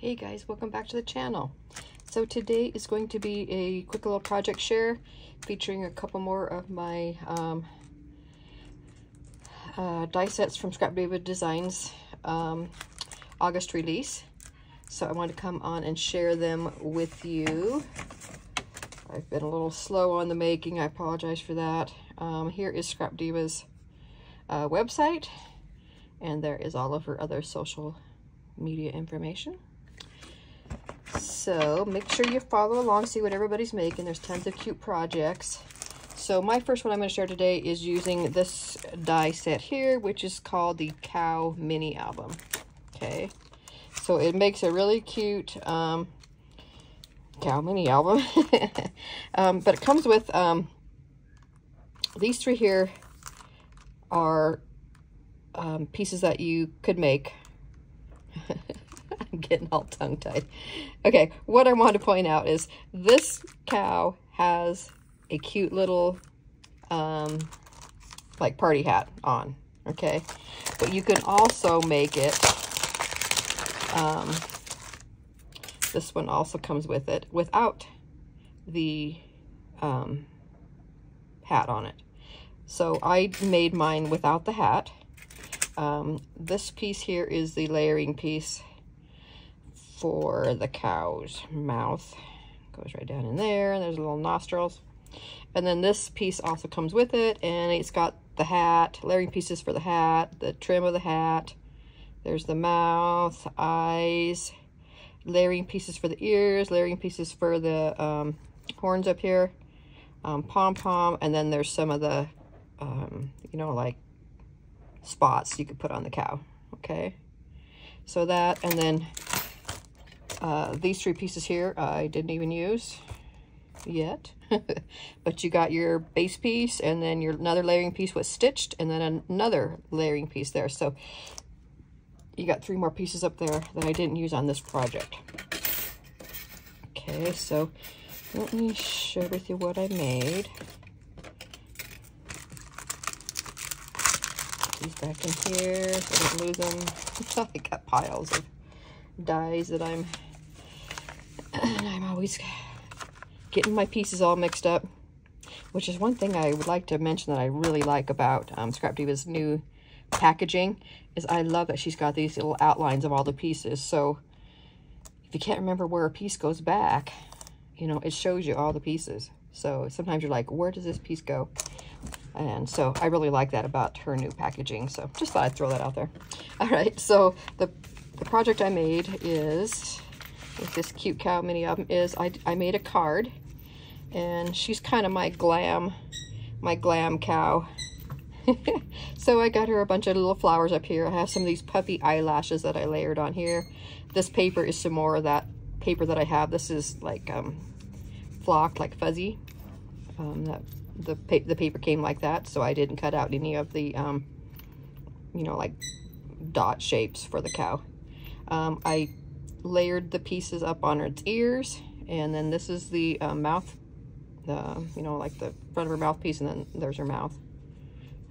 Hey guys, welcome back to the channel. So today is going to be a quick little project share featuring a couple more of my um, uh, die sets from Scrap Diva Designs um, August release. So I want to come on and share them with you. I've been a little slow on the making. I apologize for that. Um, here is Scrap Diva's uh, website and there is all of her other social media information. So make sure you follow along, see what everybody's making. There's tons of cute projects. So my first one I'm going to share today is using this die set here, which is called the Cow Mini Album. Okay, so it makes a really cute um, Cow Mini Album. um, but it comes with um, these three here are um, pieces that you could make. I'm getting all tongue-tied. Okay, what I want to point out is this cow has a cute little, um, like, party hat on, okay? But you can also make it, um, this one also comes with it, without the um, hat on it. So I made mine without the hat. Um, this piece here is the layering piece for the cow's mouth. Goes right down in there, and there's little nostrils. And then this piece also comes with it, and it's got the hat, layering pieces for the hat, the trim of the hat. There's the mouth, eyes, layering pieces for the ears, layering pieces for the um, horns up here, um, pom-pom, and then there's some of the, um, you know, like spots you could put on the cow, okay? So that, and then uh, these three pieces here I didn't even use yet. but you got your base piece, and then your another layering piece was stitched, and then another layering piece there. So you got three more pieces up there that I didn't use on this project. Okay, so let me share with you what I made. these back in here so I don't lose them. I got piles of dies that I'm, and I'm always getting my pieces all mixed up, which is one thing I would like to mention that I really like about um, Scrap Diva's new packaging is I love that she's got these little outlines of all the pieces. So if you can't remember where a piece goes back, you know, it shows you all the pieces. So sometimes you're like, where does this piece go? And so I really like that about her new packaging. So just thought I'd throw that out there. All right, so the, the project I made is, with this cute cow mini album, is I, I made a card. And she's kind of my glam, my glam cow. so I got her a bunch of little flowers up here. I have some of these puppy eyelashes that I layered on here. This paper is some more of that paper that I have. This is like um, flocked, like fuzzy. Um, that the, pa the paper came like that, so I didn't cut out any of the, um, you know, like dot shapes for the cow. Um, I layered the pieces up on its ears, and then this is the uh, mouth, the, you know, like the front of her mouth piece, and then there's her mouth.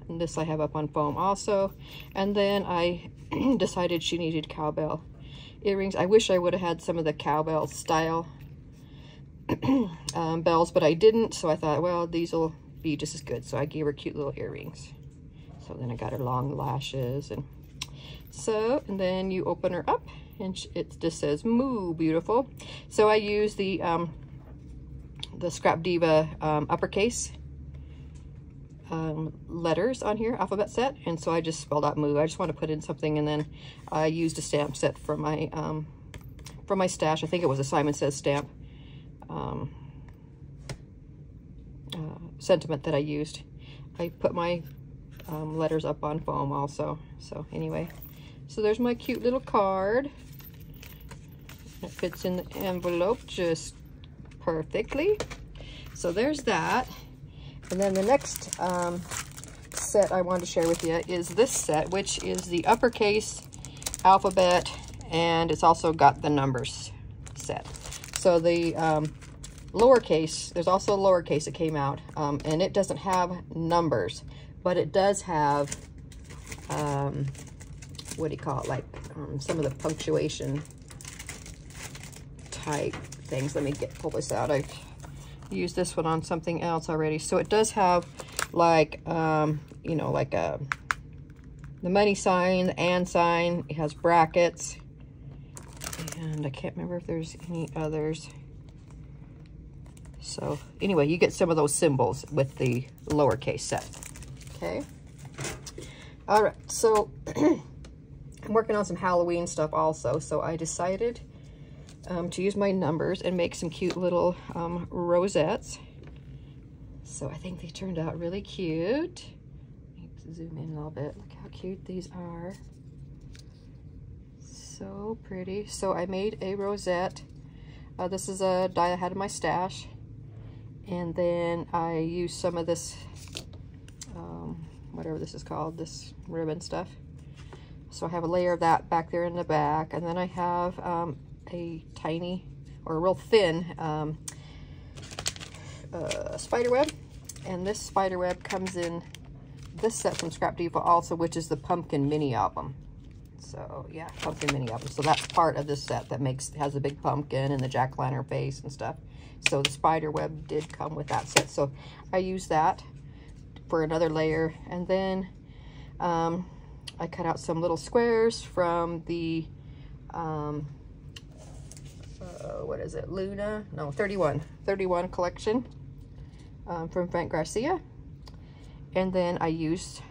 And this I have up on foam also. And then I decided she needed cowbell earrings. I wish I would have had some of the cowbell style um, bells, but I didn't. So I thought, well, these will be just as good. So I gave her cute little earrings. So then I got her long lashes. And so, and then you open her up and it just says, moo, beautiful. So I use the, um, the Scrap Diva um, uppercase um, letters on here, alphabet set. And so I just spelled out moo. I just want to put in something. And then I used a stamp set from my, um, from my stash. I think it was a Simon Says stamp um, uh, sentiment that I used. I put my um, letters up on foam also. So anyway, so there's my cute little card. It fits in the envelope just perfectly. So there's that. And then the next um, set I wanted to share with you is this set, which is the uppercase alphabet, and it's also got the numbers set. So the um, lowercase, there's also a lowercase that came out, um, and it doesn't have numbers, but it does have, um, what do you call it, like um, some of the punctuation type things. Let me get pull this out. I used this one on something else already. So it does have like, um, you know, like a, the money sign, the and sign. It has brackets. And I can't remember if there's any others. So anyway, you get some of those symbols with the lowercase set. Okay. All right. So I'm working on some Halloween stuff also. So I decided um, to use my numbers and make some cute little um, rosettes. So I think they turned out really cute. zoom in a little bit. Look how cute these are. So pretty. So I made a rosette. Uh, this is a die I had in my stash. And then I used some of this, um, whatever this is called, this ribbon stuff. So I have a layer of that back there in the back. And then I have um, a tiny or a real thin um, uh, spider web. And this spider web comes in this set from Scrap Diva also, which is the Pumpkin Mini Album. So yeah, Pumpkin Mini Album. So that's part of this set that makes has a big pumpkin and the jack-o'-lantern face and stuff. So the spider web did come with that set. So I use that for another layer. And then um, I cut out some little squares from the um, uh, what is it, Luna? No, 31, 31 collection um, from Frank Garcia. And then I used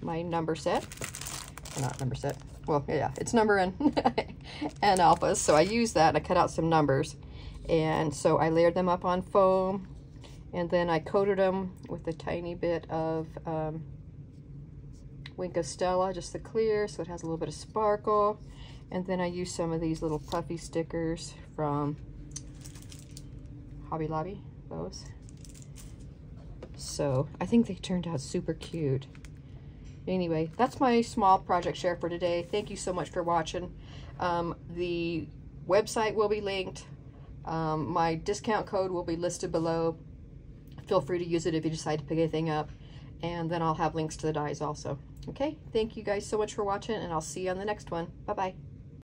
my number set, not number set, well, yeah, it's number and, and alphas. So I used that and I cut out some numbers. And so I layered them up on foam and then I coated them with a tiny bit of um, Wink of Stella, just the clear, so it has a little bit of sparkle. And then I use some of these little puffy stickers from Hobby Lobby, those. So I think they turned out super cute. Anyway, that's my small project share for today. Thank you so much for watching. Um, the website will be linked. Um, my discount code will be listed below. Feel free to use it if you decide to pick anything up. And then I'll have links to the dies also. Okay, thank you guys so much for watching, and I'll see you on the next one. Bye-bye.